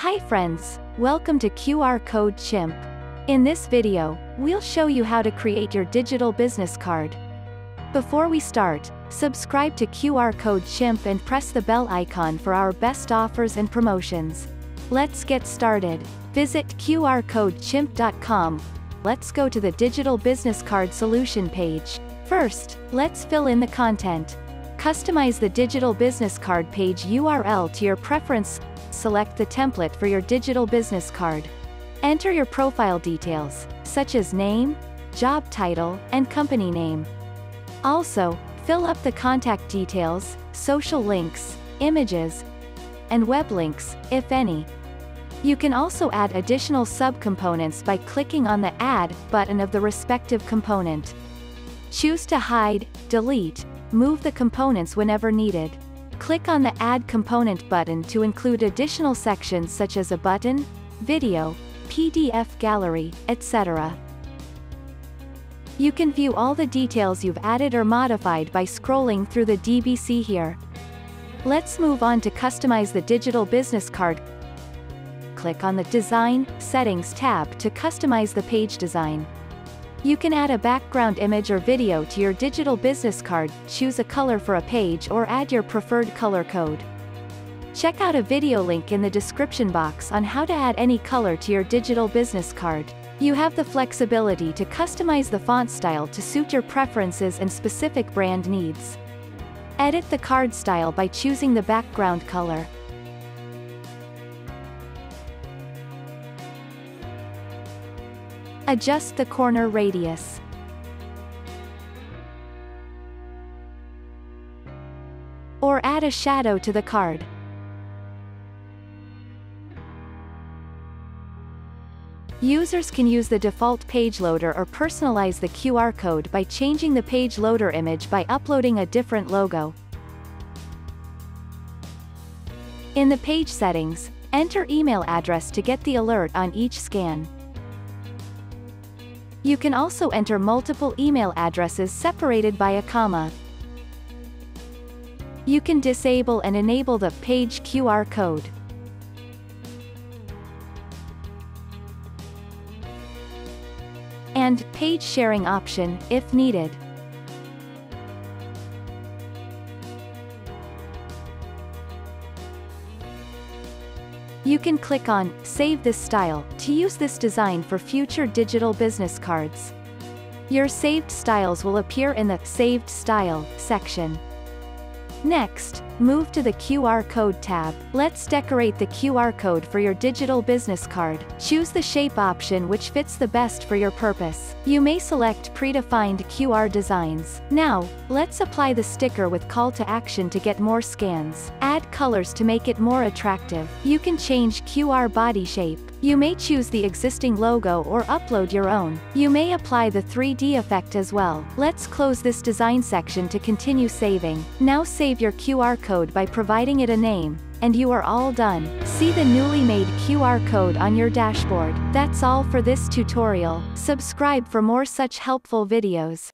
Hi friends, welcome to QR Code Chimp. In this video, we'll show you how to create your digital business card. Before we start, subscribe to QR Code Chimp and press the bell icon for our best offers and promotions. Let's get started. Visit qrcodechimp.com. Let's go to the digital business card solution page. First, let's fill in the content. Customize the digital business card page URL to your preference. Select the template for your digital business card. Enter your profile details, such as name, job title, and company name. Also, fill up the contact details, social links, images, and web links, if any. You can also add additional subcomponents by clicking on the Add button of the respective component. Choose to hide, delete, move the components whenever needed. Click on the Add Component button to include additional sections such as a button, video, PDF gallery, etc. You can view all the details you've added or modified by scrolling through the DBC here. Let's move on to customize the digital business card. Click on the Design, Settings tab to customize the page design. You can add a background image or video to your digital business card, choose a color for a page or add your preferred color code. Check out a video link in the description box on how to add any color to your digital business card. You have the flexibility to customize the font style to suit your preferences and specific brand needs. Edit the card style by choosing the background color. Adjust the corner radius. Or add a shadow to the card. Users can use the default page loader or personalize the QR code by changing the page loader image by uploading a different logo. In the page settings, enter email address to get the alert on each scan. You can also enter multiple email addresses separated by a comma. You can disable and enable the page QR code. and page sharing option, if needed. You can click on Save this style to use this design for future digital business cards. Your saved styles will appear in the Saved Style section. Next, move to the QR code tab. Let's decorate the QR code for your digital business card. Choose the shape option which fits the best for your purpose. You may select predefined QR designs. Now, let's apply the sticker with call to action to get more scans. Add colors to make it more attractive. You can change QR body shape. You may choose the existing logo or upload your own. You may apply the 3D effect as well. Let's close this design section to continue saving. Now save your QR code by providing it a name, and you are all done. See the newly made QR code on your dashboard. That's all for this tutorial. Subscribe for more such helpful videos.